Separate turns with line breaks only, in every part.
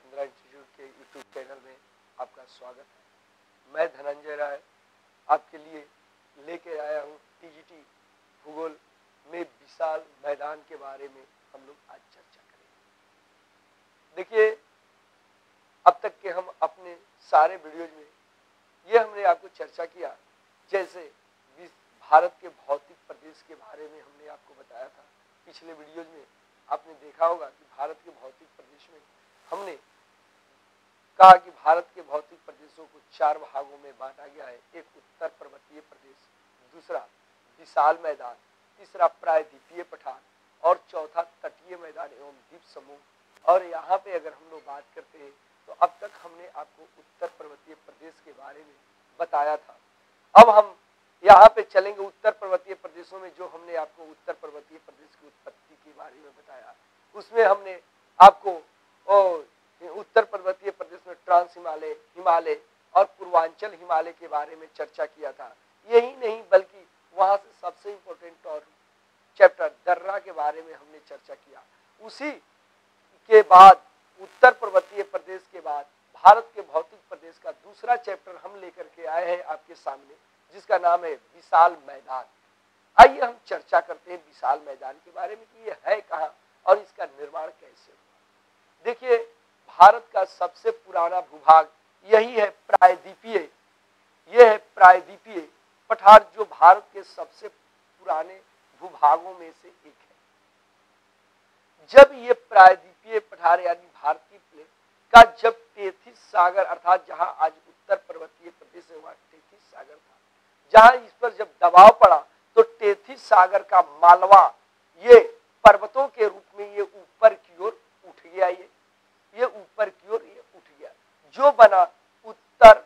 Chandra institute के YouTube channel में आपका स्वागत है। मैं धनंजय राय, आपके लिए लेके आया हूँ टीजीटी भूगोल में विशाल मैदान के बारे में हम लोग आज चर्चा करेंगे। देखिए, अब तक के हम अपने सारे वीडियोज़ में ये हमने आपको चर्चा किया, जैसे भारत के भौतिक प्रदेश के बारे में हमने आपको बताया था। पिछले वीडियोज़ में आपने देखा होगा कि भारत के भौतिक प्रदेश में हमने कहा कि भारत के भौतिक प्रदेशों को चार भागों में बांटा गया है। एक उत्तर पर्वतीय प्रदेश, दूसरा विशाल मैदान, तीसरा प्रायद्वीपीय पठार और चौथा तटीय मैदान एवं द्वीप समूह। और यहाँ पे अगर हम लोग बात करते हैं तो अब तक हमने आपको उत्तर पर्वतीय प्रदेश के बारे में बताया था। अब हम यहाँ पे चलेंगे उत्तर पर्वतीय प्रदेशों में, जो हमने आपको उत्तर पर्वतीय प्रदेश की उत्पत्ति के बारे में बताया। उसमें हमने आपको उत्तर पर्वतीय प्रदेश में ट्रांस हिमालय हिमालय और पूर्वांचल हिमालय के बारे में चर्चा किया था। यही नहीं, बल्कि वहाँ से सबसे इम्पोर्टेंट और चैप्टर दर्रा के बारे में हमने चर्चा किया। उसी के बाद, उत्तर पर्वतीय प्रदेश के बाद, भारत के भौतिक प्रदेश का दूसरा चैप्टर हम लेकर के आए हैं आपके सामने, जिसका नाम है विशाल मैदान। आइए हम चर्चा करते हैं विशाल मैदान के बारे में कि ये है कहाँ और इसका निर्माण कैसे हुआ। देखिए भारत का सबसे पुराना भूभाग यही है प्रायद्वीपीय। यह है प्रायद्वीपीय। पठार जो भारत के सबसे पुराने भूभागों में से एक है। जब ये प्रायद्वीपीय पठार यानी भारतीय प्लेट का जब तेथिस सागर अर्थात जहाँ आज उत्तर पर्वतीय प्रदेश है वहाँ तेथिस सागर था, जहाँ इस पर जब दबाव पड़ा तो टेथिस सागर का मालवा ये पर्वतों के रूप में ये ऊपर की ओर उठ गया ये। ये ऊपर की ओर ये उठ गया। जो बना उत्तर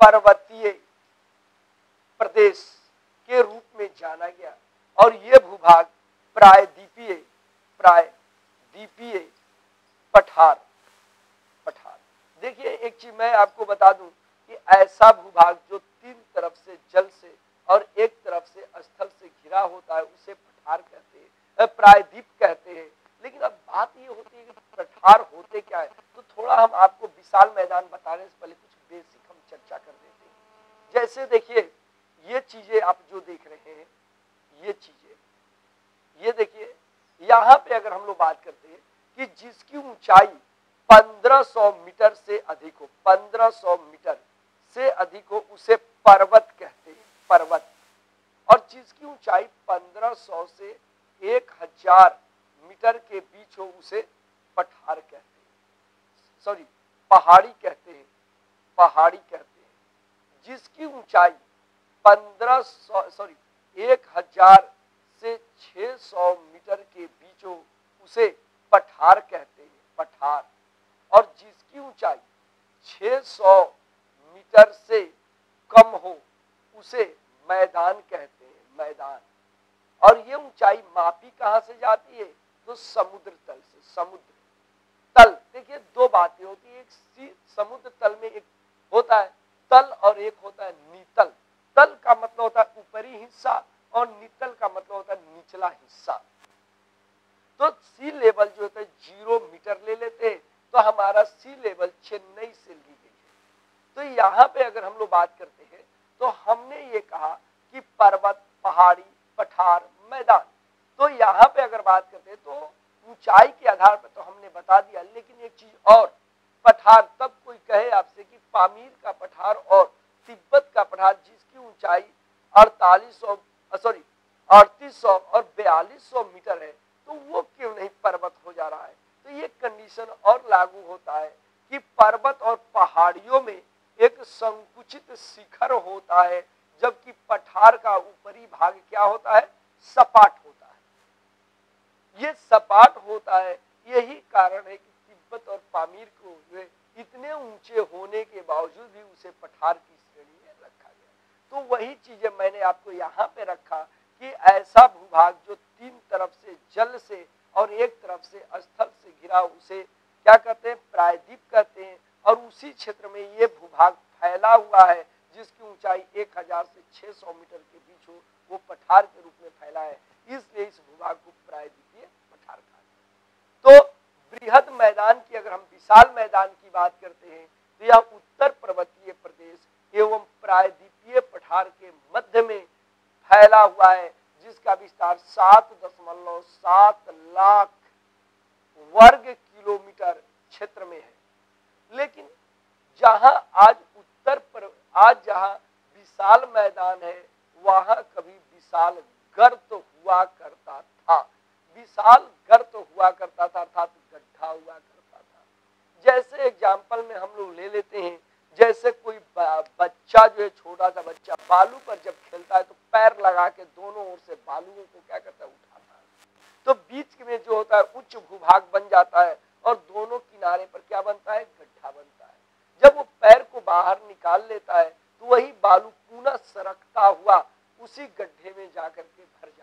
पर्वतीय प्रदेश के रूप में जाना गया। और ये भूभाग प्रायद्वीपीय प्रायद्वीपीय पठार पठार। देखिए, एक चीज़ मैं आपको बता दूँ कि ऐसा भूभाग जो तीन तरफ़ से जल से और एक तरफ़ से स्थल से घिरा होता है, उसे पठार कहते हैं। प्रायद्वीप कहते हैं। लेकिन अब बात ये होती है कि पठार होते क्या है? तो थोड़ा हम आपको विशाल मैदान बताने से पहले कुछ बेसिक हम चर्चा कर देते हैं। जैसे देखिए, ये चीज़ें आप जो देख रहे हैं, ये चीज़ें। ये देखिए, यहाँ पे अगर हम लोग बात करते हैं कि जिसकी ऊंचाई 1500 मीटर से अधिक हो 1500 मीटर से अधिक हो, उसे पर्वत कहते हैं, पर्वत। और जिसकी ऊंचाई 1500 से 1000 मीटर के बीच हो उसे पठार कहते हैं। सॉरी पहाड़ी कहते हैं। पहाड़ी कहते हैं। जिसकी ऊंचाई 1500 सॉरी 1000 से 600 मीटर के बीच हो उसे पठार कहते हैं, पठार। और जिसकी ऊंचाई 600 मीटर से कम हो उसे मैदान कहते हैं, मैदान। और ये ऊंचाई मापी कहाँ से जाती है? तो समुद्र तल से, समुद्र तल। देखिए, दो बातें होती है। एक समुद्र तल में एक होता है तल और एक होता है नीतल। तल का मतलब होता है ऊपरी हिस्सा और नीतल का मतलब होता है निचला हिस्सा। तो सी लेवल जो होता है, ज़ीरो मीटर ले लेते हैं तो हमारा सी लेवल चेन्नई से ली गई है। तो यहाँ पे अगर हम लोग बात करते हैं तो हमने ये कहा कि पर्वत, पहाड़ी, पठार, मैदान तो यहाँ अगर बात करते तो ऊंचाई के आधार पर तो हमने बता दिया। लेकिन एक चीज़ और, पठार, तब कोई कहे आपसे कि पामीर का पठार और तिब्बत का पठार जिसकी ऊंचाई अड़तालीस सौ सॉरी अड़तीस सौ और बयालीस सौ मीटर है तो वो क्यों नहीं पर्वत हो जा रहा है? तो ये कंडीशन और लागू होता है कि पर्वत और पहाड़ियों में एक संकुचित शिखर होता है, जबकि पठार का ऊपरी भाग क्या होता है? सपाट ये सपाट होता है। यही कारण है कि तिब्बत और पामीर को वे इतने ऊँचे होने के बावजूद भी उसे पठार की श्रेणी में रखा गया। तो वही चीज़ें मैंने आपको यहाँ पे रखा कि ऐसा भूभाग जो तीन तरफ़ से जल से और एक तरफ़ से स्थल से घिरा, उसे क्या कहते हैं, प्रायद्वीप कहते हैं, और उसी क्षेत्र में ये भूभाग फैला हुआ है, जिसकी ऊंचाई 1000 से 600 मीटर के बीच हो, वो पठार के रूप में फैला है। इसलिए इस भूभाग को कहा तो बृहद मैदान की अगर हम विशाल मैदान की बात करते हैं तो यह उत्तर पर्वतीय प्रदेश एवं प्रायद्वीपीय पठार के मध्य में फैला हुआ है, जिसका विस्तार सात दशमलव सात लाख वर्ग किलोमीटर क्षेत्र में है। लेकिन जहाँ आज उत्तर पर, आज जहाँ विशाल मैदान है, वहाँ कभी विशाल गर्त हुआ करता था। विशाल गर्त हुआ करता था, अर्थात गड्ढा हुआ करता था। जैसे एग्ज़ाम्पल में हम लोग ले लेते हैं, जैसे कोई बच्चा जो है छोटा सा बच्चा बालू पर जब खेलता है तो पैर लगा के दोनों ओर से बालुओं को क्या करता है, उठाता है। तो बीच में जो होता है, उच्च भूभाग बन जाता है और दोनों किनारे पर क्या बनता है, गड्ढा बनता है। जब वो पैर को बाहर निकाल लेता है तो वही बालू पुनः सरकता हुआ उसी गड्ढे में जाकर के भर जाता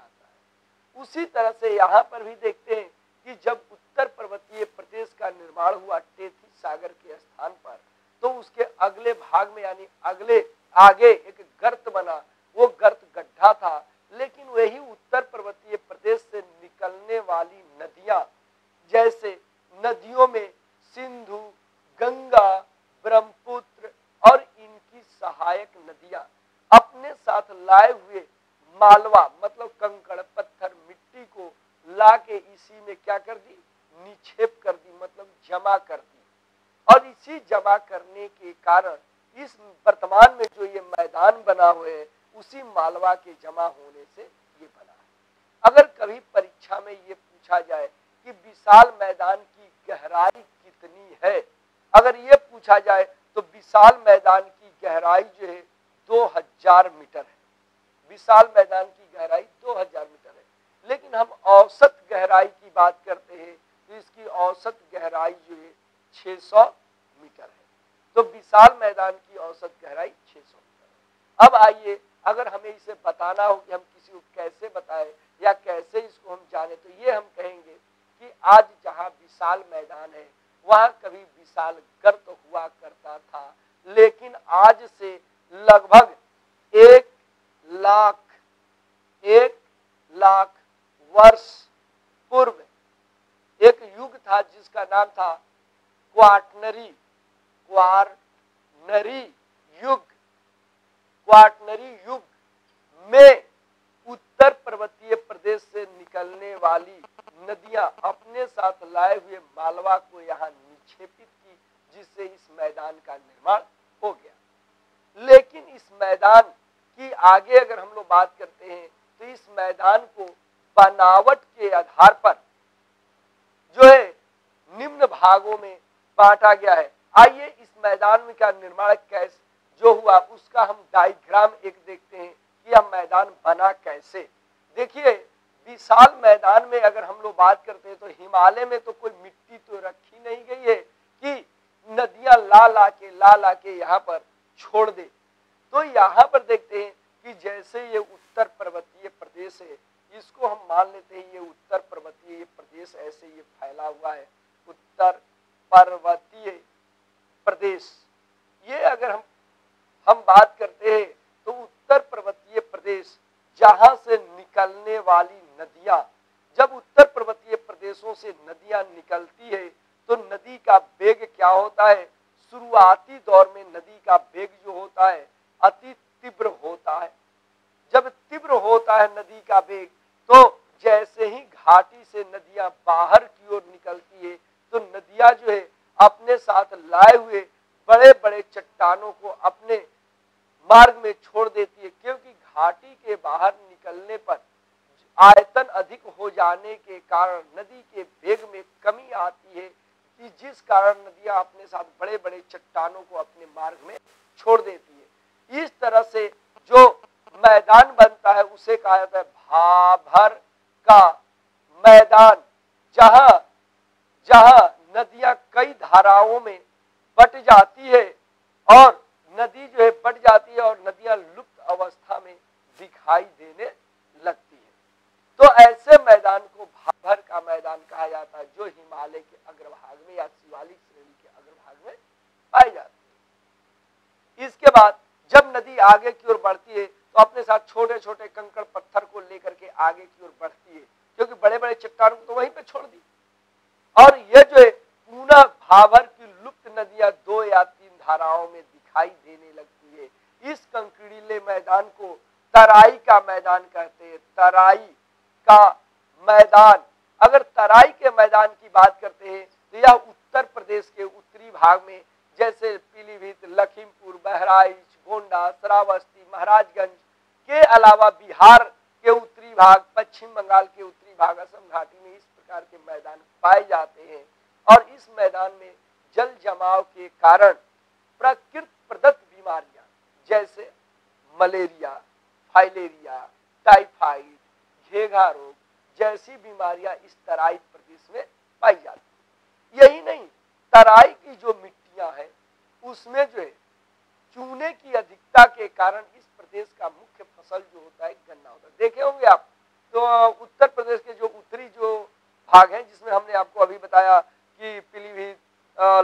उसी तरह से यहाँ पर भी देखते हैं कि जब उत्तर पर्वतीय प्रदेश का निर्माण हुआ टेथी सागर के स्थान पर तो उसके अगले भाग में यानी अगले आगे एक गर्त बना, वो गर्त गड्ढा था लेकिन वही उत्तर पर्वतीय प्रदेश से निकलने वाली नदियाँ जैसे नदियों में सिंधु गंगा ब्रह्मपुत्र और इनकी सहायक नदियाँ अपने साथ लाए हुए मालवा मतलब कंकड़ पत्थर मिट्टी को ला के इसी में क्या कर दी निक्षेप कर दी मतलब जमा कर दी और इसी जमा करने के कारण इस वर्तमान में जो ये मैदान बना हुए है, उसी मालवा के जमा होने से ये बना है। अगर कभी परीक्षा में ये पूछा जाए कि विशाल मैदान की गहराई कितनी है, अगर ये पूछा जाए तो विशाल मैदान की गहराई जो है 2000 मीटर है। विशाल मैदान की गहराई 2000 मीटर है। लेकिन हम औसत गहराई की बात करते हैं तो इसकी औसत गहराई जो है 600 मीटर है। तो विशाल मैदान की औसत गहराई 600 मीटर अब आइए, अगर हमें इसे बताना हो कि हम किसी को कैसे बताएँ या कैसे इसको हम जाने तो ये हम कहेंगे कि आज जहाँ विशाल मैदान है, वहाँ कभी विशाल गर्त हुआ करता था। लेकिन आज से लगभग एक लाख एक लाख वर्ष पूर्व एक युग था जिसका नाम था क्वाटनरी क्वारनरी युग क्वाटनरी युग में उत्तर पर्वतीय प्रदेश से निकलने वाली नदियाँ अपने साथ लाए हुए मालवा को यहाँ निक्षेपित की, जिससे इस मैदान का निर्माण हो गया। लेकिन इस मैदान की आगे अगर हम लोग बात करते हैं तो इस मैदान को बनावट के आधार पर जो है निम्न भागों में बांटा गया है। आइए मैदान क्या निर्माण कैसे, जो हुआ, उसका हम डायग्राम एक देखते हैं कि यह मैदान बना कैसे। देखिए, विशाल मैदान में अगर हम लोग बात करते हैं तो हिमालय में तो कोई मिट्टी तो रखी नहीं गई है कि नदियाँ ला ला के ला ला के यहाँ पर छोड़ दे। तो यहाँ पर देखते हैं कि जैसे ये उत्तर पर्वतीय प्रदेश है, इसको हम मान लेते हैं, ये उत्तर पर्वतीय प्रदेश ऐसे ये फैला हुआ है। उत्तर पर्वतीय प्रदेश। ये अगर हम हम बात करते हैं तो उत्तर पर्वतीय प्रदेश, जहाँ से निकलने वाली नदियाँ, जब उत्तर पर्वतीय प्रदेशों से नदियाँ निकलती है तो नदी का वेग क्या होता है? शुरुआती दौर में नदी का वेग जो होता है, अति तीव्र होता है। जब तीव्र होता है नदी का वेग तो जैसे ही घाटी से नदियाँ बाहर की ओर निकलती है तो नदियाँ जो है अपने साथ लाए हुए बड़े बड़े चट्टानों को अपने मार्ग में छोड़ देती है, क्योंकि घाटी के बाहर निकलने पर आयतन अधिक हो जाने के कारण नदी के वेग में कमी आती है, कि जिस कारण नदियाँ अपने साथ बड़े बड़े चट्टानों को अपने मार्ग में छोड़ देती है। इस तरह से जो मैदान बनता है, उसे कहा जाता है भाभर का मैदान, जहाँ जहाँ नदियाँ कई धाराओं में बट जाती है और नदी जो है बट जाती है और नदियाँ लुप्त अवस्था में दिखाई देने लगती है। तो ऐसे मैदान को भाभर का मैदान कहा जाता है, जो हिमालय के अग्रभाग में या शिवालिक श्रेणी के अग्रभाग में पाई जाती है। इसके बाद जब नदी आगे की ओर बढ़ती है तो अपने साथ छोटे छोटे कंकड़ पत्थर को लेकर के आगे की ओर बढ़ती है, क्योंकि बड़े बड़े चट्टानों को तो वहीं पे छोड़ दी। और यह जो है पूना भावर की लुप्त नदियाँ दो या तीन धाराओं में दिखाई देने लगती है, इस कंकड़ीले मैदान को तराई का मैदान कहते हैं। तराई का मैदान। अगर तराई के मैदान की बात करते हैं तो यह उत्तर प्रदेश के उत्तरी भाग में, जैसे पीलीभीत, लखीमपुर, बहराइच, गोंडा, श्रावस्ती, महाराजगंज के अलावा बिहार के उत्तरी भाग, पश्चिम बंगाल के उत्तरी भाग, असम घाटी में प्रकार के मैदान पाए जाते हैं और इस मैदान में जल जमाव के कारण प्रकृत प्रदत्त बीमारियाँ जैसे मलेरिया, फाइलेरिया, टाइफाइड, घेघा रोग जैसी बीमारियाँ इस तराई प्रदेश में पाई जाती यही नहीं, तराई की जो मिट्टियाँ हैं, उसमें जो है, चूने की अधिकता के कारण इस प्रदेश का मुख्य फ़सल जो होता है गन्ना होता है। देखे होंगे आप तो उत्तर प्रदेश के जो उत्तरी जो भाग हैं, जिसमें हमने आपको अभी बताया कि पीलीभीत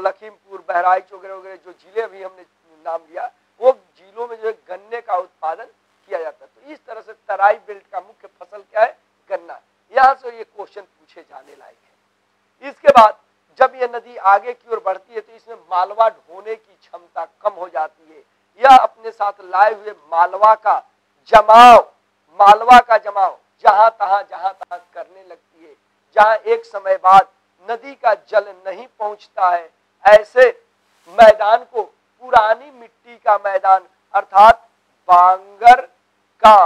लखीमपुर, बहराइच वगैरह वगैरह जो ज़िले अभी हमने नाम लिया वो जिलों में जो है गन्ने का उत्पादन किया जाता है। तो इस तरह से तराई बेल्ट का मुख्य फ़सल क्या है? गन्ना। यहाँ से ये क्वेश्चन पूछे जाने लायक है। इसके बाद जब ये नदी आगे की ओर बढ़ती है तो इसमें मालवा ढोने की क्षमता कम हो जाती है यह अपने साथ लाए हुए मालवा का जमाव, मालवा का जमाव, जहाँ तहां जहाँ तहां करने लगती जहाँ एक समय बाद नदी का जल नहीं पहुँचता है, ऐसे मैदान को पुरानी मिट्टी का मैदान अर्थात बांगर का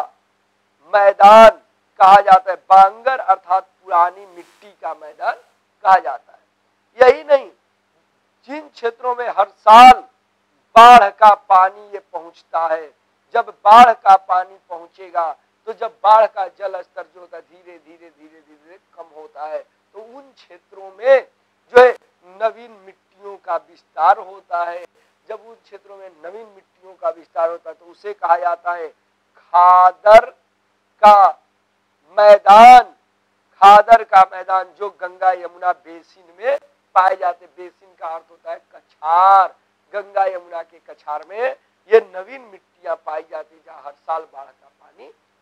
मैदान कहा जाता है। बांगर अर्थात पुरानी मिट्टी का मैदान कहा जाता है। यही नहीं, जिन क्षेत्रों में हर साल बाढ़ का पानी ये पहुँचता है, जब बाढ़ का पानी पहुंचेगा तो जब बाढ़ का जल स्तर जो होता है, धीरे धीरे धीरे धीरे कम होता है तो उन क्षेत्रों में जो है नवीन मिट्टियों का विस्तार होता है। जब उन क्षेत्रों में नवीन मिट्टियों का विस्तार होता है तो उसे कहा जाता है खादर का मैदान। खादर का मैदान जो गंगा यमुना बेसिन में पाए जाते बेसिन का अर्थ होता है कछार। गंगा यमुना के कछार में ये नवीन मिट्टियाँ पाई जाती जहाँ हर साल बाढ़ का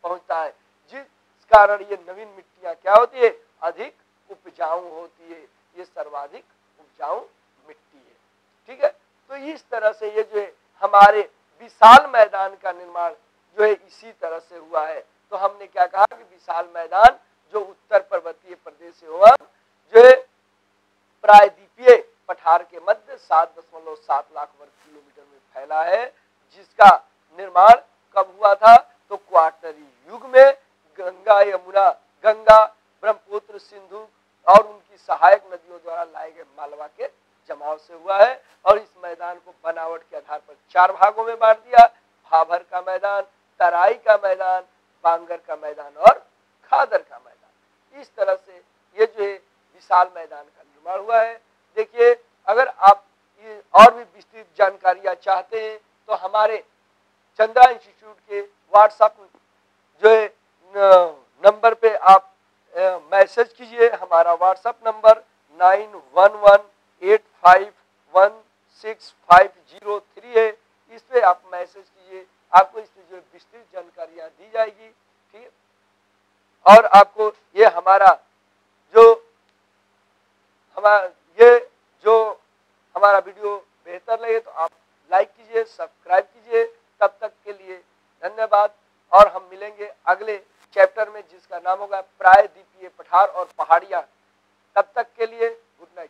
पहुँचता है। जिस कारण ये नवीन मिट्टियाँ क्या होती है? अधिक उपजाऊ होती है। ये सर्वाधिक उपजाऊ मिट्टी है। ठीक है? तो इस तरह से ये जो है, हमारे विशाल मैदान का निर्माण जो है, इसी तरह से हुआ है। तो हमने क्या कहा कि विशाल मैदान जो उत्तर पर्वतीय प्रदेश से हुआ, जो है प्रायद्वीपीय पठार के मध्य सात दशमलव सात लाख वर्ग किलोमीटर में फैला है, जिसका निर्माण कब हुआ था? तो क्वार्टरी युग में गंगा यमुना, गंगा, ब्रह्मपुत्र, सिंधु और उनकी सहायक नदियों द्वारा लाए गए मालवा के जमाव से हुआ है और इस मैदान को बनावट के आधार पर चार भागों में बांट दिया। भाभर का मैदान, तराई का मैदान, बांगर का मैदान और खादर का मैदान। इस तरह से ये जो है विशाल मैदान का निर्माण हुआ है। देखिए, अगर आप ये और भी विस्तृत जानकारियाँ चाहते हैं तो हमारे चंद्रा इंस्टीट्यूट के व्हाट्सएप जो है नंबर पे आप मैसेज कीजिए, हमारा WhatsApp number nine one one eight five one six five zero three है। इस पर आप मैसेज कीजिए, आपको इसमें जो विस्तृत जानकारियाँ दी जाएगी, ठीक और आपको ये हमारा जो हमारा ये जो हमारा वीडियो बेहतर लगे तो आप लाइक कीजिए, सब्सक्राइब कीजिए। तब तक के लिए धन्यवाद। और हम मिलेंगे अगले चैप्टर में, जिसका नाम होगा प्राय द्वीपीय पठार और पहाड़िया। तब तक के लिए, गुड नाइट।